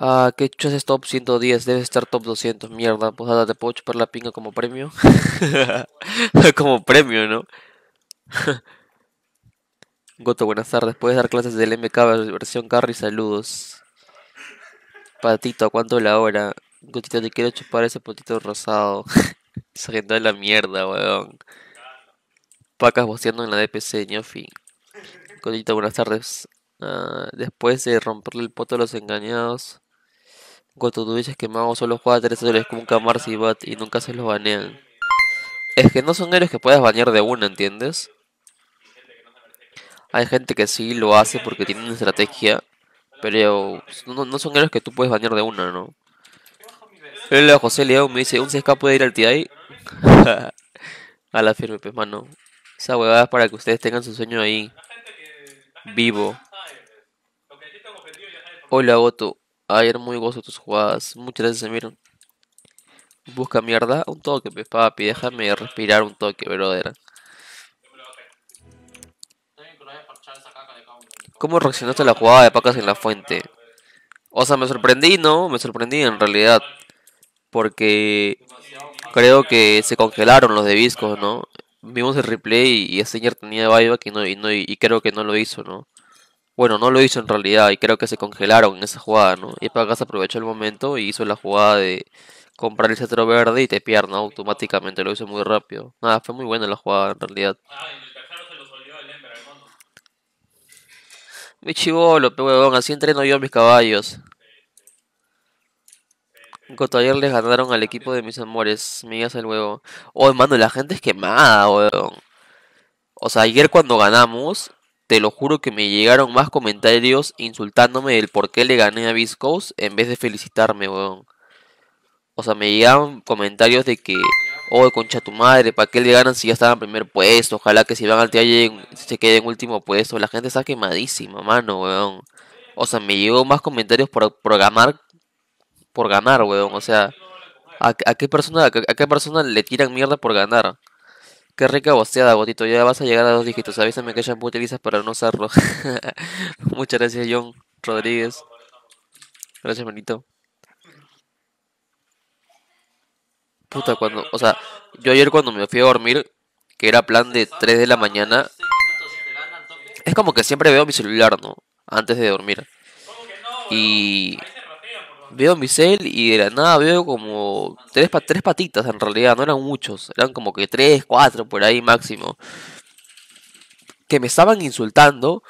Ah, que chuchas top 110, debe estar top 200, mierda, pues nada, te puedo chupar la pinga como premio. como premio, ¿no? Goto, buenas tardes, puedes dar clases del MK versión carry, saludos. Patito, ¿a cuánto la hora? Gotito, te quiero chupar ese potito rosado. Esa gente de la mierda, weón. Pacas boceando en la DPC, ñofi. Gotito, buenas tardes. Ah, después de romperle el poto a los engañados. Goto, tú dices que Mago solo juega 3 horas como un Camars y Bat y nunca se los banean. Es que no son héroes que puedas banear de una, ¿entiendes? Hay gente que sí lo hace porque tiene una estrategia, pero no, no son héroes que tú puedes banear de una, ¿no? a José León me dice, ¿un CSK puede ir al TI? a la firme, pues, mano. Esa huevada es para que ustedes tengan su sueño ahí. Vivo. Hola, Goto. Ayer muy gozo tus jugadas. Muchas gracias, Emir. Busca mierda. Un toque, pues, papi. Déjame respirar un toque, brother. ¿Cómo reaccionaste a la jugada de pacas en la fuente? O sea, me sorprendí, ¿no? Me sorprendí en realidad. Porque creo que se congelaron los de Viscos, ¿no? Vimos el replay y ese señor tenía buyback y, no, y, no, y creo que no lo hizo, ¿no? Bueno, no lo hizo en realidad y creo que se congelaron en esa jugada, ¿no? Y Pacas aprovechó el momento y hizo la jugada de comprar el cetro verde y te pierna automáticamente, lo hizo muy rápido. Nada, fue muy buena la jugada en realidad. Mi chivolo, pe huevón, así entreno yo a mis caballos. Goto, ayer les ganaron al equipo de mis amores. Me el huevo. Oh, hermano, la gente es quemada, huevón. O sea, ayer cuando ganamos, te lo juro que me llegaron más comentarios insultándome del por qué le gané a Viscos en vez de felicitarme, weón. O sea, me llegaban comentarios de que, oh, concha tu madre, ¿para qué le ganan si ya estaban en primer puesto? Ojalá que si van al TI se quede en último puesto. La gente está quemadísima, mano, weón. O sea, me llegó más comentarios por, por ganar, por ganar, weón. O sea, ¿a, qué persona, a, qué persona le tiran mierda por ganar? Qué rica bosteada, gotito. Ya vas a llegar a dos dígitos. Avísame qué shampoo utilizas para no usarlo. Muchas gracias, John Rodríguez. Gracias, manito. Puta, cuando, o sea, yo ayer cuando me fui a dormir, que era plan de 3 de la mañana, es como que siempre veo mi celular, ¿no? Antes de dormir. Y veo mi cel y de la nada veo como tres, tres patitas en realidad, no eran muchos, eran como que tres, cuatro por ahí máximo. Que me estaban insultando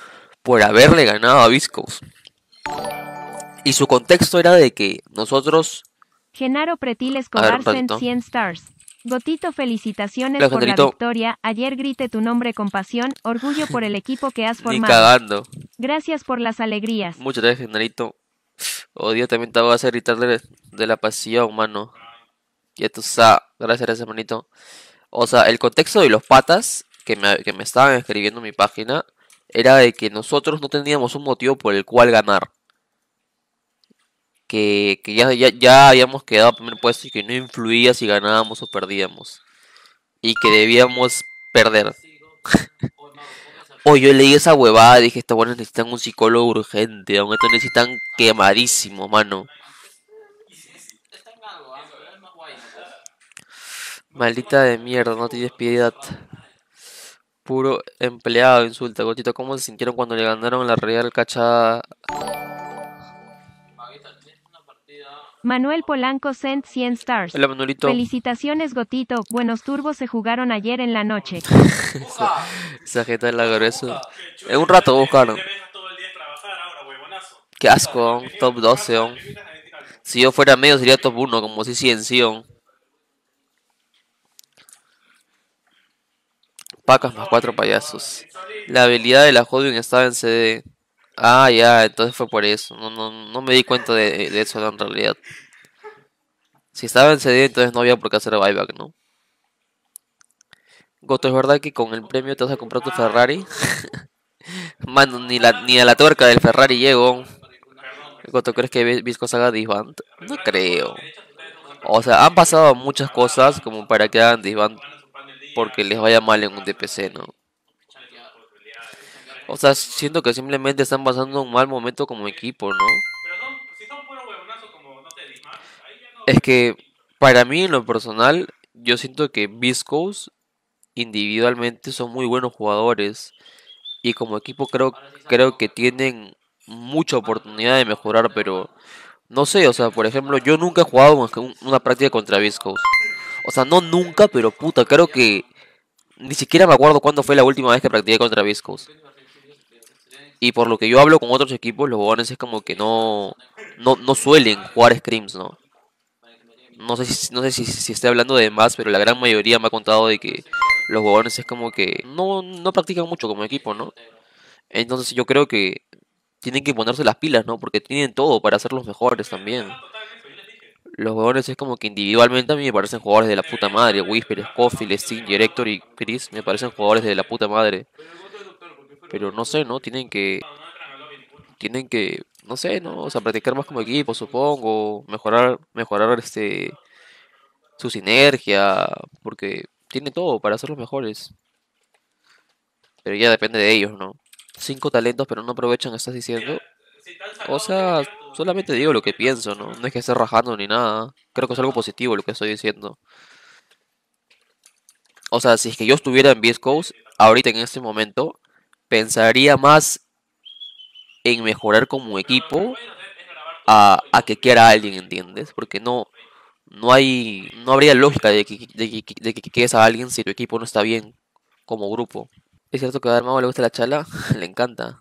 por haberle ganado a Viscos. Y su contexto era de que nosotros Genaro Pretil Escobar 100 stars. Gotito, felicitaciones por la victoria. Ayer grité tu nombre con pasión, orgullo por el equipo que has formado. cagando. Gracias por las alegrías. Muchas gracias, Genarito. Odio también te voy a gritar de, la pasión, mano. Ya tú sabes. Gracias, gracias, hermanito. O sea, el contexto de los patas que me, que me estaban escribiendo en mi página era de que nosotros no teníamos un motivo por el cual ganar que, ya, ya, habíamos quedado primer puesto y que no influía si ganábamos o perdíamos. Y que debíamos perder. o yo leí esa huevada dije, estos buenos necesitan un psicólogo urgente, aún estos necesitan quemadísimo, mano. Maldita de mierda, no tienes piedad. Puro empleado insulta, Gotito. ¿Cómo se sintieron cuando le ganaron la Real Cachada Manuel Polanco sent 100 stars. Hola Manuelito. Felicitaciones Gotito, buenos turbos se jugaron ayer en la noche. esa, gente de la gruesa. En un rato buscaron. Qué asco, top 12. Si yo fuera medio sería top 1, como si sí en Sion. Pacas más cuatro payasos. La habilidad de la Jodium estaba en CD. Ah, ya, entonces fue por eso. No, no, no me di cuenta de, eso en realidad. Si estaba en CD, entonces no había por qué hacer buyback, ¿no? Goto, ¿es verdad que con el premio te vas a comprar tu Ferrari? Mano, ni, la, ni a la tuerca del Ferrari llego. Goto, ¿crees que Visco haga disband? No creo. O sea, han pasado muchas cosas como para que hagan disband porque les vaya mal en un DPC, ¿no? O sea, siento que simplemente están pasando un mal momento como equipo, ¿no? Es que para mí en lo personal, yo siento que Viscos individualmente son muy buenos jugadores y como equipo creo creo que tienen mucha oportunidad de mejorar, pero no sé, o sea, por ejemplo, yo nunca he jugado una práctica contra Viscos. O sea, no nunca, pero puta, creo que ni siquiera me acuerdo cuándo fue la última vez que practiqué contra Viscos. Y por lo que yo hablo con otros equipos, los jugadores es como que no, no, no suelen jugar scrims, ¿no? No sé, si, no sé si, si estoy hablando de más, pero la gran mayoría me ha contado de que los jugadores es como que no, no practican mucho como equipo, ¿no? Entonces yo creo que tienen que ponerse las pilas, ¿no? Porque tienen todo para ser los mejores también. Los jugadores es como que individualmente a mí me parecen jugadores de la puta madre. Whisper, Scofield, Sting, Director y Chris me parecen jugadores de la puta madre. Pero no sé, ¿no? Tienen que... Tienen que... No sé, ¿no? O sea, practicar más como equipo, supongo. Mejorar, mejorar este... Su sinergia. Porque tienen todo para ser los mejores. Pero ya depende de ellos, ¿no? Cinco talentos, pero no aprovechan, estás diciendo. O sea, solamente digo lo que pienso, ¿no? No es que esté rajando ni nada. Creo que es algo positivo lo que estoy diciendo. O sea, si es que yo estuviera en Beast Coast, ahorita en este momento, pensaría más en mejorar como equipo a, a que quiera alguien, ¿entiendes? Porque no, no hay, no habría lógica de que, de, que, de que quedes a alguien si tu equipo no está bien como grupo. Es cierto que a Armado le gusta la chala, le encanta.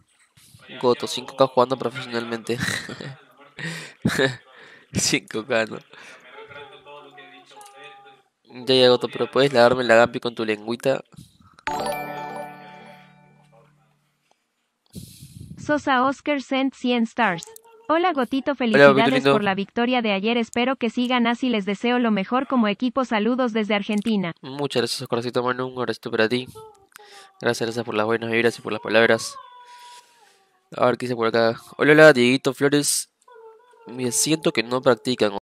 Goto, 5K jugando profesionalmente. 5K, ¿no? Ya ya Goto, pero puedes lavarme la gampi con tu lengüita. Sosa Oscar sent 100 stars. Hola Gotito, felicidades por la victoria de ayer. Espero que sigan así. Les deseo lo mejor como equipo. Saludos desde Argentina. Muchas gracias, Oscarcito Manu. Un abrazo para ti. Gracias, gracias por las buenas vibras y por las palabras. A ver qué dice por acá. Hola, hola, Dieguito Flores. Me siento que no practican.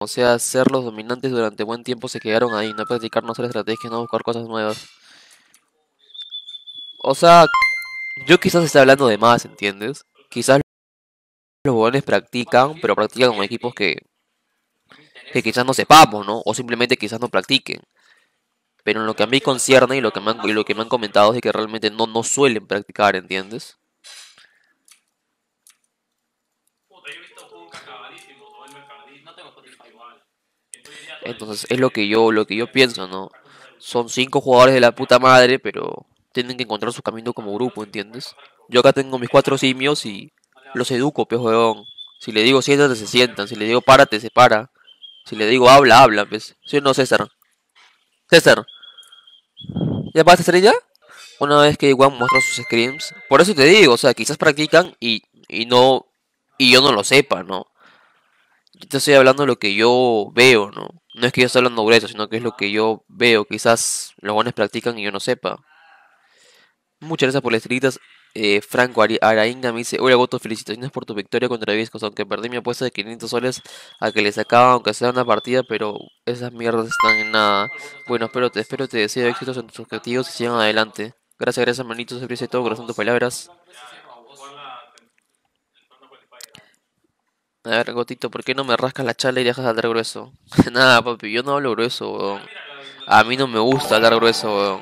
O sea, ser los dominantes durante buen tiempo se quedaron ahí. No practicar, no hacer estrategias, no buscar cosas nuevas. O sea, yo quizás esté hablando de más, ¿entiendes? Quizás los jugadores practican, pero practican con equipos que, que quizás no sepamos, ¿no? O simplemente quizás no practiquen. Pero en lo que a mí concierne y lo que me han, y lo que me han comentado es que realmente no, no suelen practicar, ¿entiendes? Entonces es lo que yo, lo que yo pienso, ¿no? Son cinco jugadores de la puta madre, pero tienen que encontrar su camino como grupo, ¿entiendes? Yo acá tengo mis cuatro simios y los educo, pejo Si le digo siéntate, se sientan. Si le digo párate, se para. Si le digo habla, habla, pues. ¿Sí o no, César? César. ¿Ya vas a ya? Una vez que igual muestra sus screams. Por eso te digo, o sea, quizás practican y, y no. Y yo no lo sepa, ¿no? Yo te estoy hablando de lo que yo veo, ¿no? No es que yo esté hablando grueso, sino que es lo que yo veo. Quizás los buenos practican y yo no sepa. Muchas gracias por las estrellitas. Eh, Franco Arainga me dice, hola Goto, felicitaciones por tu victoria contra Viscos, aunque perdí mi apuesta de 500 soles a que le sacaba aunque sea una partida, pero esas mierdas están en nada. Bueno, espero te, espero te deseo éxitos en tus objetivos y sigan adelante. Gracias, gracias manitos, aprecio todo, corazón tus palabras. A ver, Gotito, ¿por qué no me rascas la chala y dejas de hablar grueso? Nada, papi, yo no hablo grueso, A mí no me gusta hablar grueso,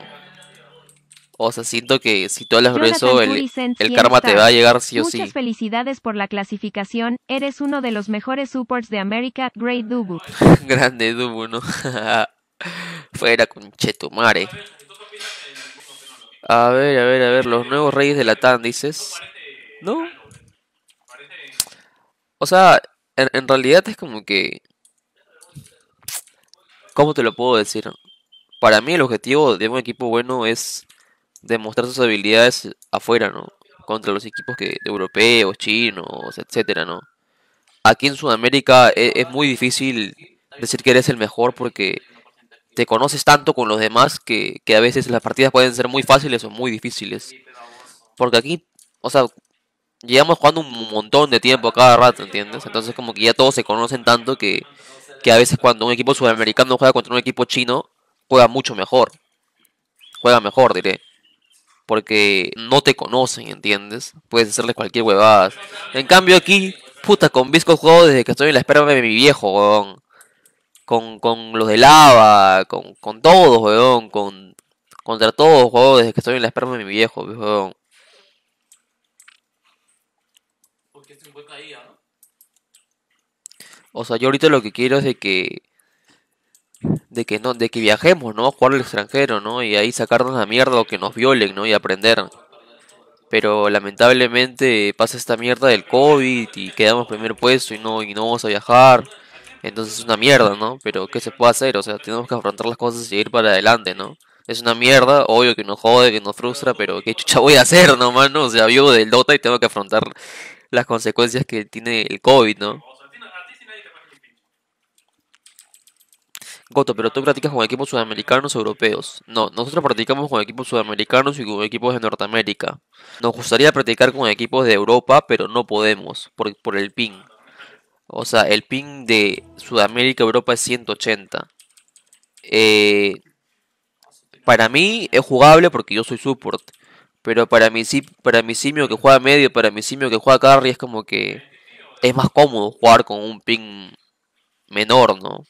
O sea, siento que si tú hablas grueso, el, el karma te va a llegar sí o sí. Muchas felicidades por la clasificación. Eres uno de los mejores supports de América. Great Dubu. Grande Dubu, ¿no? Fuera con Chetumare. A ver, a ver, a ver. Los nuevos reyes de la TAN, dices. ¿No? O sea, en, realidad es como que... ¿Cómo te lo puedo decir? Para mí el objetivo de un equipo bueno es demostrar sus habilidades afuera, ¿no? Contra los equipos que europeos, chinos, etcétera, ¿no? Aquí en Sudamérica es, es, muy difícil decir que eres el mejor porque te conoces tanto con los demás que, que a veces las partidas pueden ser muy fáciles o muy difíciles. Porque aquí, o sea, llevamos jugando un montón de tiempo cada rato, ¿entiendes? Entonces como que ya todos se conocen tanto que, que a veces cuando un equipo sudamericano juega contra un equipo chino, juega mucho mejor. Juega mejor, diré. Porque no te conocen, ¿entiendes? Puedes hacerle cualquier huevada. En cambio aquí, Puta, con Visco juego desde que estoy en la espera de mi viejo, weón. Con, con los de lava, con, con todos, weón. Con, contra todos juego desde que estoy en la espera de mi viejo, weón. O sea, yo ahorita lo que quiero es de que de que no de que viajemos, ¿no? Jugar al extranjero, ¿no? Y ahí sacarnos la mierda o que nos violen, ¿no? Y aprender. Pero lamentablemente pasa esta mierda del COVID y quedamos primer puesto y no y no vamos a viajar. Entonces es una mierda, ¿no? Pero ¿qué se puede hacer? O sea, tenemos que afrontar las cosas y seguir para adelante, ¿no? Es una mierda, obvio que nos jode, que nos frustra, pero ¿qué chucha voy a hacer, no, mano? O sea, vivo del Dota y tengo que afrontar las consecuencias que tiene el COVID, ¿no? Goto, pero tú practicas con equipos sudamericanos o europeos. No, nosotros practicamos con equipos sudamericanos y con equipos de Norteamérica. Nos gustaría practicar con equipos de Europa, pero no podemos, por, por el ping. O sea, el ping de Sudamérica Europa es 180. Eh, para mí es jugable porque yo soy support. Pero para mi, para mi simio que juega medio, para mi simio que juega carry, es como que es más cómodo jugar con un ping menor, ¿no?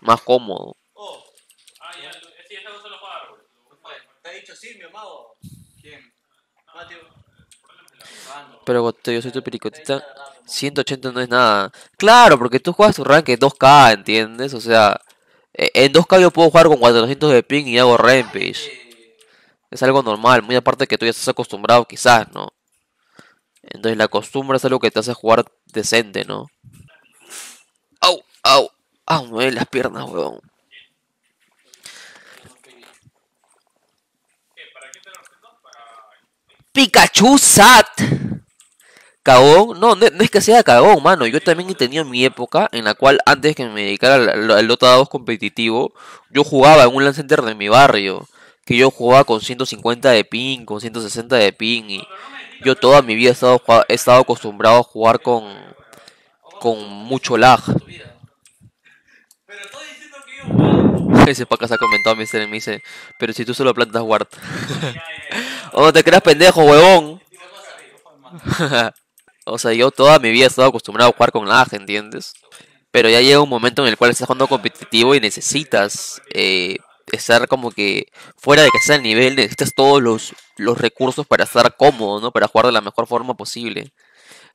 Más cómodo. Oh, ah, ya, sí, no solo juega ¿Te ha dicho sí, mi amado? ¿Quién? Mateo. Pero yo soy tu pericotita. 180 no es nada. Claro, porque tú juegas tu rank en 2K, ¿entiendes? O sea, e, en 2K yo puedo jugar con 400 de ping y hago rampage. Es algo normal, muy aparte que tú ya estás acostumbrado quizás, ¿no? Entonces la costumbre es algo que te hace jugar decente, ¿no? ¡Au! ¡Au! Ah, me las piernas, weón. Pikachu Sat. Cagón, no, no, es que sea cagón, mano. Yo también he tenido mi época en la cual antes que me dedicara al, Dota 2 competitivo, yo jugaba en un Land Center de mi barrio. Que yo jugaba con 150 de ping, con 160 de ping. Y yo toda mi vida he estado, he estado acostumbrado a jugar con, con mucho lag. Ese para se ha comentado Mr. me dice, pero si tú solo plantas ward. o no te creas pendejo, huevón. o sea, yo toda mi vida he estado acostumbrado a jugar con lag, ¿entiendes? Pero ya llega un momento en el cual estás jugando competitivo y necesitas eh, estar como que fuera de que estés al nivel, necesitas todos los, los recursos para estar cómodo, ¿no? Para jugar de la mejor forma posible.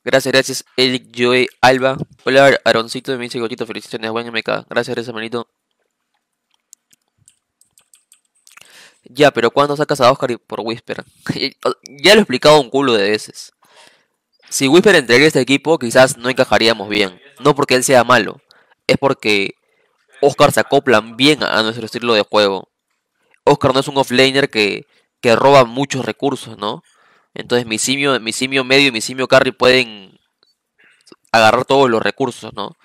Gracias, gracias, Eric Joey Alba. Hola, Aroncito, me dice Gotito, felicitaciones, buen MK. Gracias, gracias, hermanito. Ya, pero ¿cuándo sacas a Oscar por Whisper? ya lo he explicado un culo de veces. Si Whisper entrega este equipo, quizás no encajaríamos bien. No porque él sea malo, es porque Oscar se acopla bien a nuestro estilo de juego. Oscar no es un offlaner que, que roba muchos recursos, ¿no? Entonces mi simio, mi simio medio y mi simio carry pueden agarrar todos los recursos, ¿no?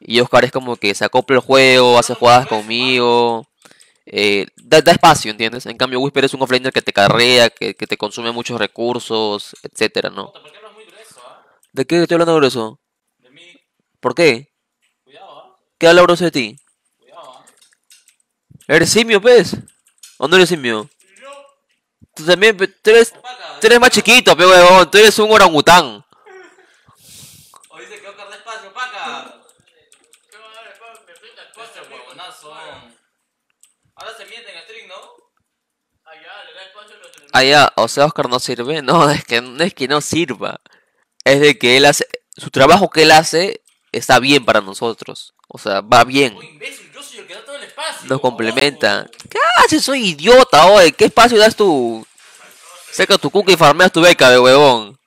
Y Oscar es como que se acopla el juego, hace jugadas conmigo, eh, da, espacio, ¿entiendes? En cambio, Whisper es un offlaner que te carrea, que, te consume muchos recursos, etcétera, ¿no? ¿ah? ¿De qué estoy hablando grueso? De mí. ¿Por qué? Cuidado, ¿ah? ¿Qué habla grueso de ti? Cuidado, ¿ah? ¿Eres simio, pez? ¿O no eres simio? Tú también, tú eres, tú eres más chiquito, pero huevón. Tú eres un orangután. O dice que Oscar despacio, paca. Ahora se miente en stream, ¿no? Allá, le da espacio a Allá, o sea, Oscar no sirve. No, es que no es que no sirva. Es de que él hace. Su trabajo que él hace está bien para nosotros. O sea, va bien. Oh, imbécil, yo soy el que da todo el espacio. Nos complementa. ¿Qué haces? Soy idiota, oye. ¿Qué espacio das tú? Seca tu cuca y farmeas tu beca, de huevón.